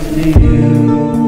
To you.